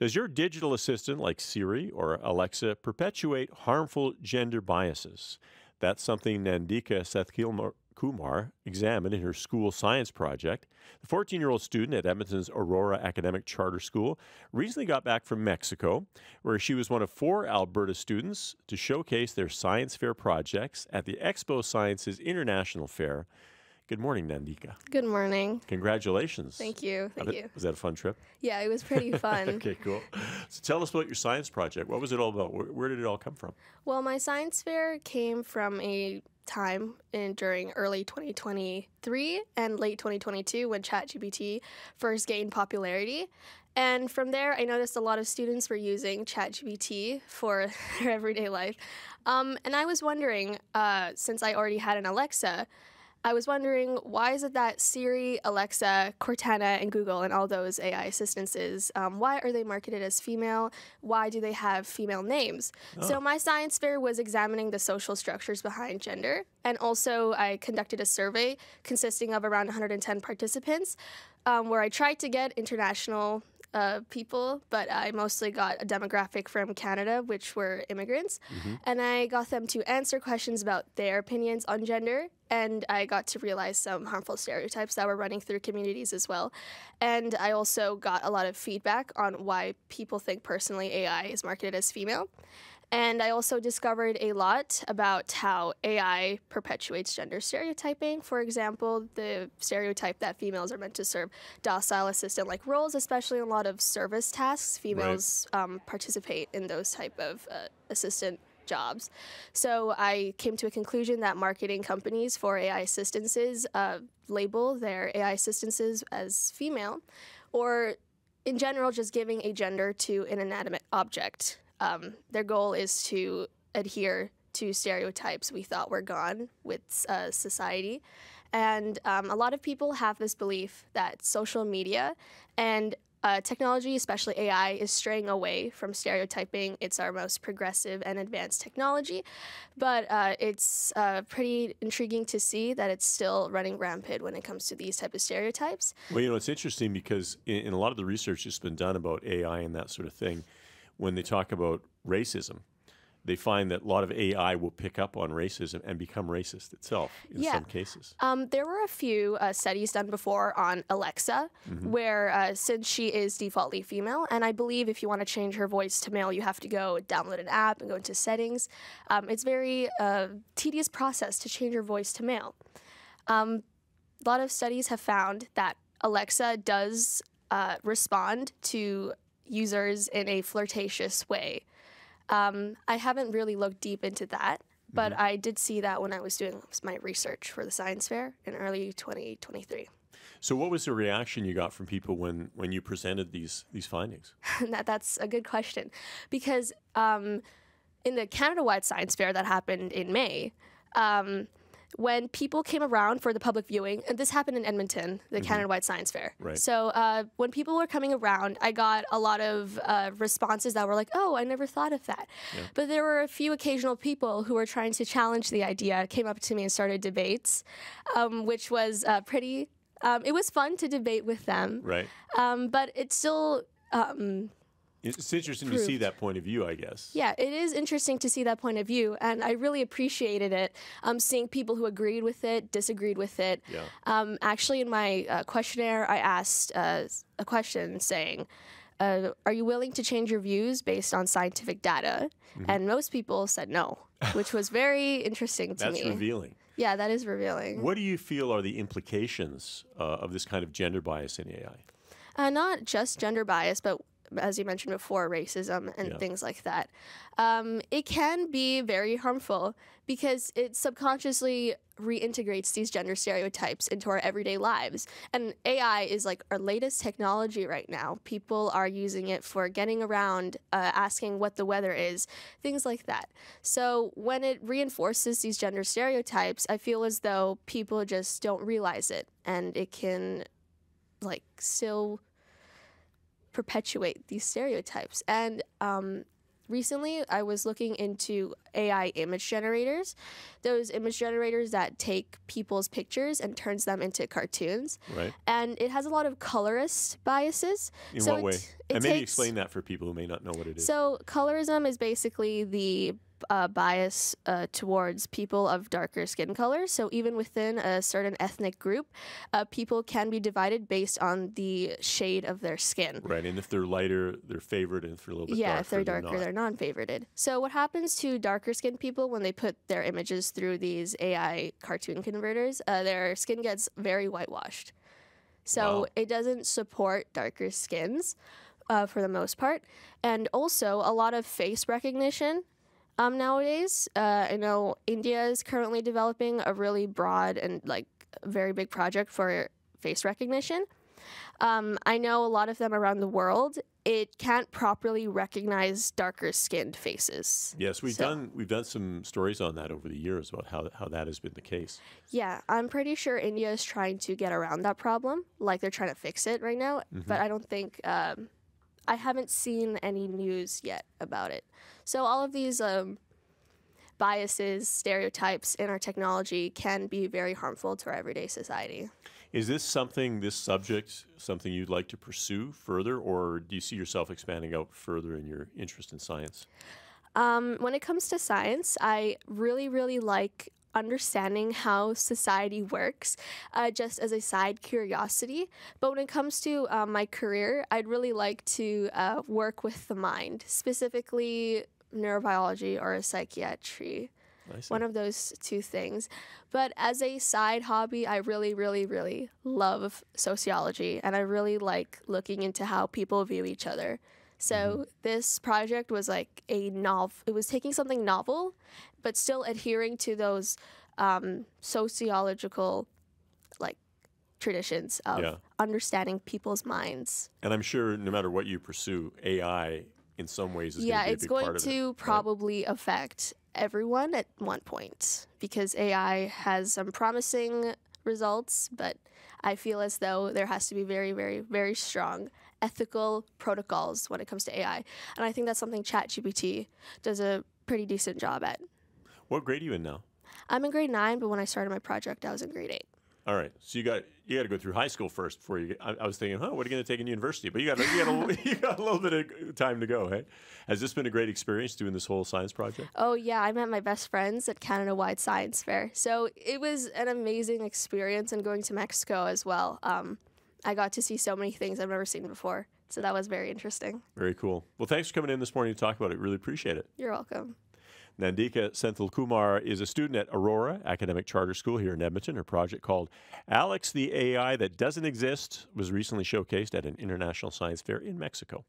Does your digital assistant like Siri or Alexa perpetuate harmful gender biases? That's something Nandika Seth Kumar examined in her school science project. The 14 year old student at Edmonton's Aurora Academic Charter School recently got back from Mexico, where she was one of four Alberta students to showcase their science fair projects at the Expo Sciences International Fair. Good morning, Nandika. Good morning. Congratulations. Thank you. Thank you. Was that a fun trip? Yeah, it was pretty fun. okay, cool. So tell us about your science project. What was it all about? Where, where, did it all come from? Well, my science fair came from a time in during early 2023 and late 2022 when ChatGPT first gained popularity. And from there, I noticed a lot of students were using ChatGPT for their everyday life. Um, and I was wondering, uh, since I already had an Alexa, I was wondering why is it that Siri, Alexa, Cortana, and Google and all those AI assistances, um, why are they marketed as female? Why do they have female names? Oh. So my science fair was examining the social structures behind gender, and also I conducted a survey consisting of around 110 participants, um, where I tried to get international uh, people, but I mostly got a demographic from Canada, which were immigrants. Mm-hmm. And I got them to answer questions about their opinions on gender. And I got to realize some harmful stereotypes that were running through communities as well. And I also got a lot of feedback on why people think personally AI is marketed as female. And I also discovered a lot about how AI perpetuates gender stereotyping. For example, the stereotype that females are meant to serve docile assistant like roles, especially in a lot of service tasks. Females right. um, participate in those type of uh, assistant jobs. So I came to a conclusion that marketing companies for AI assistances uh, label their AI assistances as female, or in general, just giving a gender to an inanimate object. Um, their goal is to adhere to stereotypes we thought were gone with uh, society. And um, a lot of people have this belief that social media and uh, technology, especially AI, is straying away from stereotyping. It's our most progressive and advanced technology, but uh, it's uh, pretty intriguing to see that it's still running rampant when it comes to these type of stereotypes. Well, you know, it's interesting because in, in a lot of the research that's been done about AI and that sort of thing, when they talk about racism, they find that a lot of AI will pick up on racism and become racist itself in yeah. some cases. Um, there were a few uh, studies done before on Alexa, mm-hmm. where uh, since she is defaultly female, and I believe if you want to change her voice to male, you have to go download an app and go into settings. Um, it's very uh, tedious process to change your voice to male. Um, a lot of studies have found that Alexa does uh, respond to users in a flirtatious way. Um, I haven't really looked deep into that, but mm-hmm. I did see that when I was doing my research for the science fair in early 2023. So, what was the reaction you got from people when, when you presented these these findings? that, that's a good question, because um, in the Canada-wide science fair that happened in May, um, when people came around for the public viewing, and this happened in Edmonton, the mm-hmm. Canada Wide Science Fair. Right. So uh, when people were coming around, I got a lot of uh, responses that were like, "Oh, I never thought of that." Yeah. But there were a few occasional people who were trying to challenge the idea, came up to me and started debates, um, which was uh, pretty. Um, it was fun to debate with them. Right. Um, but it still um, it's interesting proved. to see that point of view, I guess. Yeah, it is interesting to see that point of view, and I really appreciated it. Um, seeing people who agreed with it, disagreed with it. Yeah. Um, actually, in my uh, questionnaire, I asked uh, a question saying, uh, "Are you willing to change your views based on scientific data?" Mm-hmm. And most people said no, which was very interesting to That's me. That's revealing. Yeah, that is revealing. What do you feel are the implications uh, of this kind of gender bias in AI? Uh, not just gender bias, but as you mentioned before, racism and yeah. things like that. Um, it can be very harmful because it subconsciously reintegrates these gender stereotypes into our everyday lives. And AI is like our latest technology right now. People are using it for getting around, uh, asking what the weather is, things like that. So when it reinforces these gender stereotypes, I feel as though people just don't realize it and it can like still perpetuate these stereotypes. And um, recently I was looking into AI image generators, those image generators that take people's pictures and turns them into cartoons. Right. And it has a lot of colorist biases. In So what it- way? it and maybe takes- explain that for people who may not know what it is. So, colorism is basically the uh, bias uh, towards people of darker skin color. So, even within a certain ethnic group, uh, people can be divided based on the shade of their skin. right. And if they're lighter, they're favored, and if they're a little bit Yeah, darker, if they're darker, they're non favorited. So, what happens to darker skinned people when they put their images through these AI cartoon converters? Uh, their skin gets very whitewashed. So, Wow. it doesn't support darker skins uh, for the most part. And also, a lot of face recognition. Um, nowadays, uh, I know India is currently developing a really broad and like very big project for face recognition. Um, I know a lot of them around the world. It can't properly recognize darker skinned faces. Yes, we've So- done we've done some stories on that over the years about how how that has been the case. Yeah, I'm pretty sure India is trying to get around that problem. Like they're trying to fix it right now, but I don't think um, I haven't seen any news yet about it. So all of these um, biases, stereotypes in our technology can be very harmful to our everyday society. Is this something, this subject, something you'd like to pursue further, or do you see yourself expanding out further in your interest in science? Um, when it comes to science, I really, really like understanding how society works uh, just as a side curiosity. But when it comes to um, my career, I'd really like to uh, work with the mind, specifically neurobiology or psychiatry, one of those two things. But as a side hobby, I really, really, really love sociology and I really like looking into how people view each other. So this project was like a novel. It was taking something novel, but still adhering to those um, sociological, like traditions of Yeah. understanding people's minds. And I'm sure no matter what you pursue, AI in some ways is yeah, going to be a it's going of it. to probably affect everyone at one point because AI has some promising results, but I feel as though there has to be very, very, very strong ethical protocols when it comes to AI. And I think that's something ChatGPT does a pretty decent job at. What grade are you in now? I'm in grade nine, but when I started my project, I was in grade eight. All right, so you got you got to go through high school first before you. Get, I, I was thinking, huh, what are you going to take in university? But you got you got a, you got a little bit of time to go. Hey, has this been a great experience doing this whole science project? Oh yeah, I met my best friends at Canada Wide Science Fair. So it was an amazing experience and going to Mexico as well. Um, I got to see so many things I've never seen before. So that was very interesting. Very cool. Well, thanks for coming in this morning to talk about it. Really appreciate it. You're welcome. Nandika Senthil Kumar is a student at Aurora Academic Charter School here in Edmonton. Her project called Alex the AI That Doesn't Exist was recently showcased at an international science fair in Mexico.